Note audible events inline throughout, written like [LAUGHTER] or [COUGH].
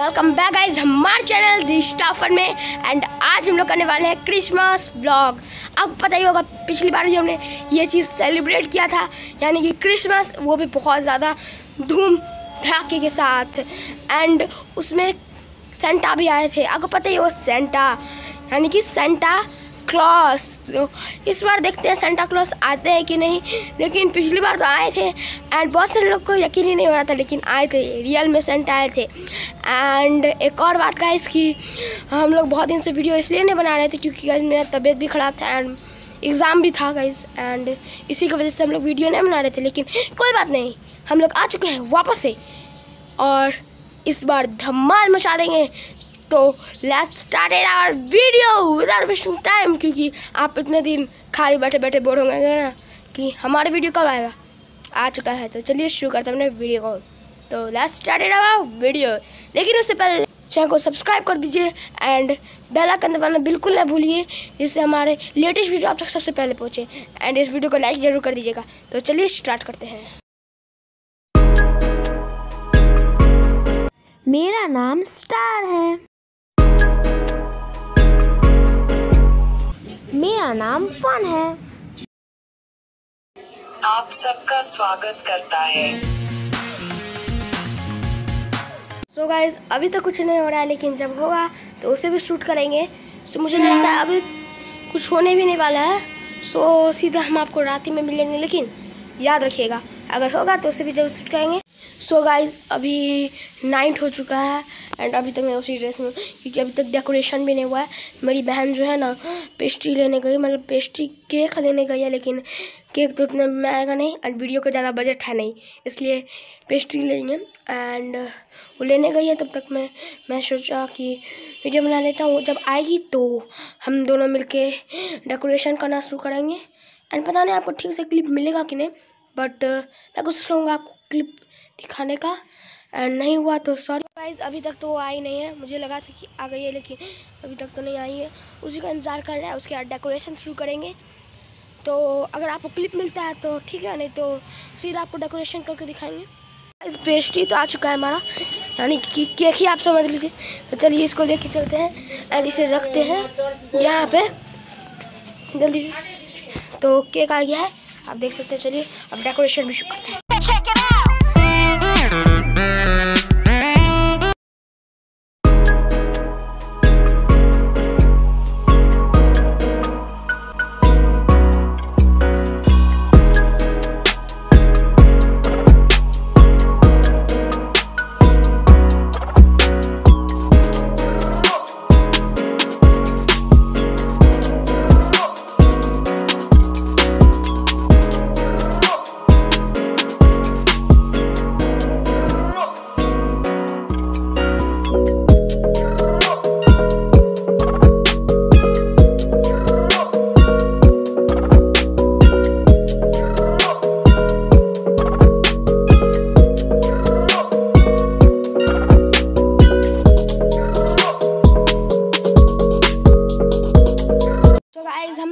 Welcome back guys हमारे channel the staffer में and आज हम लोग करने वाले हैं क्रिसमस ब्लॉग अब पता ही होगा, पिछली बार भी हमने ये चीज़ सेलिब्रेट किया था, यानी कि क्रिसमस वो भी बहुत ज़्यादा धूम धड़ाके के साथ. एंड उसमें सेंटा भी आए थे. अब पता ही होगा सेंटा यानी कि सेंटा क्लॉस तो इस बार देखते हैं सेंटा क्लॉस आते हैं कि नहीं। लेकिन पिछली बार तो आए थे एंड बहुत सारे लोग को यकीन ही नहीं हो रहा था, लेकिन आए थे रियल में सेंटा आए थे। एंड एक और बात का इसकी हम लोग बहुत दिन से वीडियो इसलिए नहीं बना रहे थे क्योंकि मेरा तबीयत भी ख़राब था एंड एग्ज़ाम भी था गाइज़ एंड इसी की वजह से हम लोग वीडियो नहीं बना रहे थे। लेकिन कोई बात नहीं, हम लोग आ चुके हैं वापस से, और इस बार धमाल मचा देंगे। तो let's start it our video without wasting time क्योंकि आप इतने दिन खाली बैठे बैठे बोर होंगे ना, कि हमारा वीडियो कब आएगा? आ चुका है तो चलिए शुरू करते हैं अपने वीडियो को। तो let's start it our video लेकिन उससे पहले चैनल को सब्सक्राइब कर दीजिए एंड बेल आइकन दबाना बिल्कुल ना भूलिए, जिससे हमारे लेटेस्ट वीडियो आप तक सबसे पहले पहुँचे। एंड इस वीडियो को लाइक ज़रूर कर दीजिएगा। तो चलिए स्टार्ट करते हैं। मेरा नाम स्टार है। मेरा नाम फन है। आप सबका स्वागत करता है। सो so गाइज़ अभी तो कुछ नहीं हो रहा है लेकिन जब होगा तो उसे भी शूट करेंगे। सो so मुझे लगता है अभी कुछ होने भी नहीं वाला है। सो so, सीधा हम आपको रात ही में मिलेंगे लेकिन याद रखिएगा अगर होगा तो उसे भी ज़रूर शूट करेंगे। सो so गाइज़ अभी नाइट हो चुका है। एंड अभी तक मैं उसी ड्रेस में क्योंकि अभी तक डेकोरेशन भी नहीं हुआ है। मेरी बहन जो है ना पेस्ट्री लेने गई मतलब पेस्ट्री केक लेने गई है, लेकिन केक तो उतने में आएगा नहीं एंड वीडियो का ज़्यादा बजट है नहीं, इसलिए पेस्ट्री लेंगे एंड वो लेने गई है, तब तक मैं मैं सोचा कि वीडियो बना लेता हूँ। जब आएगी तो हम दोनों मिलके डेकोरेशन करना शुरू करेंगे। एंड पता नहीं आपको ठीक से क्लिप मिलेगा कि नहीं बट मैं कोशिश करूँगा आपको क्लिप दिखाने का। एंड नहीं हुआ तो सॉरी गाइज़ अभी तक तो वो आई नहीं है। मुझे लगा था कि आ गई है, लेकिन अभी तक तो नहीं आई है। उसी का इंतज़ार कर रहा है, उसके बाद डेकोरेशन शुरू करेंगे। तो अगर आपको क्लिप मिलता है तो ठीक है, नहीं तो सीधा आपको डेकोरेशन करके दिखाएँगे। इस पेस्ट्री तो आ चुका है हमारा। यानी कि केक ही आप समझ लीजिए। तो चलिए इसको लेके चलते हैं एंड इसे रखते हैं यहाँ पे। जल्दी से। तो केक आ गया है। आप देख सकते हैं, चलिए। अब डेकोरेशन भी शुरू करते हैं।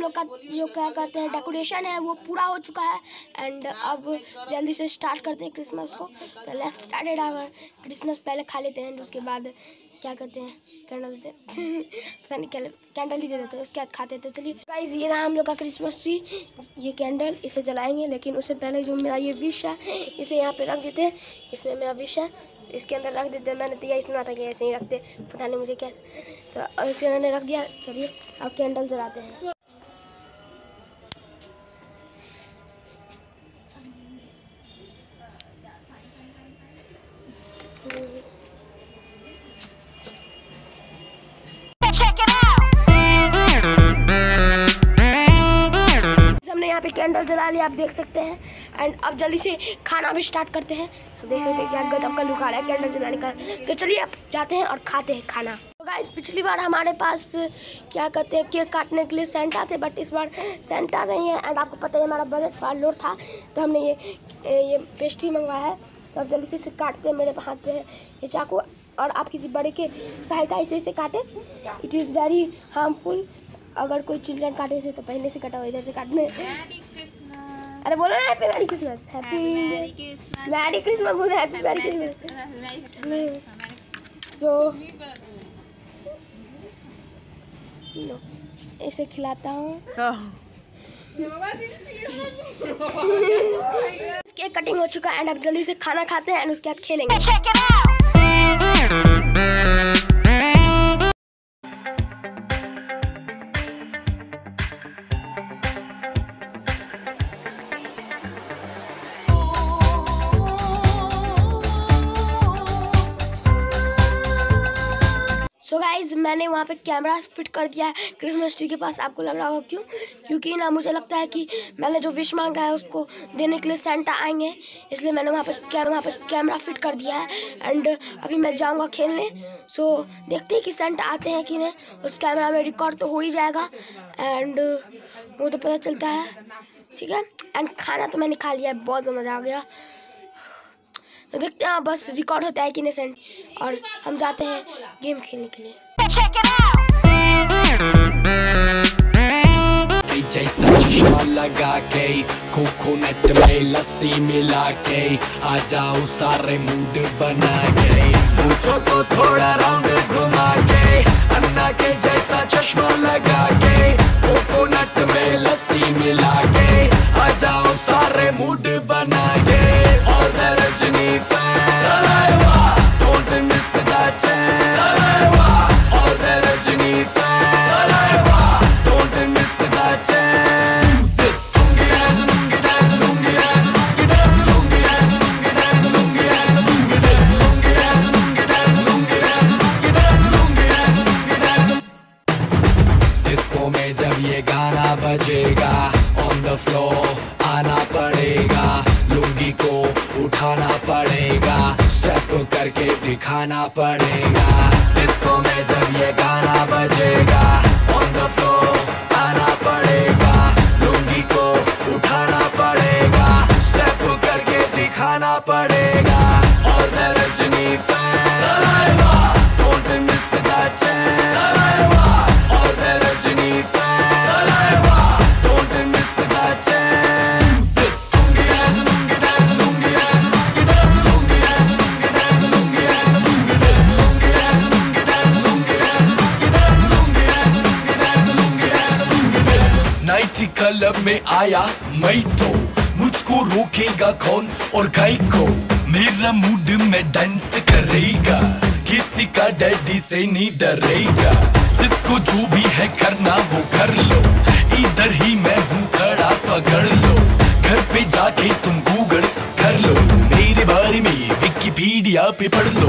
लोग का जो क्या कहते हैं डेकोरेशन है, वो पूरा हो चुका है। एंड अब जल्दी से स्टार्ट करते हैं क्रिसमस को। तो लेट्स स्टार्टेड आवर क्रिसमस पहले खा लेते हैं, उसके बाद क्या कहते हैं कैंडल देते [LAUGHS] पता नहीं कैंडल ही दे देते हैं, उसके बाद खाते हैं। तो चलिए गाइज़ ये रहा हम लोग का क्रिसमस ट्री ये कैंडल इसे जलाएँगे, लेकिन उससे पहले जो मेरा ये विश है, इसे यहाँ पे रख देते हैं। इसमें मेरा विश है, इसके अंदर रख देते हैं। मैंने तो यही सुना था कि ऐसे ही रखते पता नहीं मुझे क्या तो इसे मैंने रख दिया, चलिए, अब कैंडल जलाते हैं। कैंडल जला लिया, आप देख सकते हैं। एंड अब जल्दी से खाना भी स्टार्ट करते हैं। हम देख सकते हैं क्या गजब का लुक आ रहा है कैंडल जलाने का। तो चलिए अब जाते हैं और खाते हैं खाना। तो गाइस पिछली बार हमारे पास, क्या कहते हैं, केक काटने के लिए सेंटा थे बट इस बार सेंटा नहीं है। एंड आपको पता है हमारा बजट थोड़ा लो था। तो हमने ये ये पेस्ट्री मंगवाया है। तो अब जल्दी से इसे काटते हैं मेरे हाथ है ये चाकू। और आप किसी बड़े के सहायता इसे इसे काटें। इट इज़ वेरी हार्मफुल अगर कोई चिल्ड्रन काटे से तो पहले से कटा हुआ इधर से काटने। अरे बोलो ना happy merry Christmas happy merry Christmas बोलो हैप्पी मैरी क्रिसमस सो लो इसे खिलाता हूँ। केक कटिंग हो चुका है एंड अब जल्दी से खाना खाते हैं एंड उसके बाद खेलेंगे। मैंने वहाँ पे कैमरा फिट कर दिया है क्रिसमस ट्री के पास। आपको लग रहा होगा क्यों? क्योंकि ना मुझे लगता है कि मैंने जो विश मांगा है उसको देने के लिए सेंटा आएँगे, इसलिए मैंने वहाँ पे कैमरा वहाँ पे कैमरा फिट कर दिया है। एंड अभी मैं जाऊँगा खेलने। सो देखते हैं कि सेंटा आते हैं कि नहीं। उस कैमरा में रिकॉर्ड तो हो ही जाएगा। एंड वो तो पता चलता है। ठीक है? एंड खाना तो मैंने खा लिया है। बहुत मज़ा आ गया। तो देखते हैं, बस रिकॉर्ड होता है कि नहीं सेंट और हम जाते हैं गेम खेलने के लिए। जैसा चश्मा लगा के कोकोनट में लस्सी मिला के, आ जाओ सारे मूड बना के। पूछो तो थोड़ा राउंड घुमा के, अन्ना के जैसा चश्मा लगा बजेगा ऑन द फ्लोर आना पड़ेगा, लुंगी को उठाना पड़ेगा स्टेप करके दिखाना पड़ेगा। डिस्को में जब ये गाना बजेगा ऑन द फ्लोर आना पड़ेगा, लुंगी को उठाना पड़ेगा स्टेप करके दिखाना पड़ेगा। और द रजनी फ़ैन क्लब में आया मैं तो मुझको रोकेगा कौन? और गाय को मेरा मूड में डांस करेगा। किसी का डैडी से नहीं डरेगा। जिसको जो भी है करना वो कर लो। इधर ही मैं हूँ, खड़ा पकड़ लो। घर पे जाके तुम गूगल कर लो। मेरे बारे में विकिपीडिया पे पढ़ लो।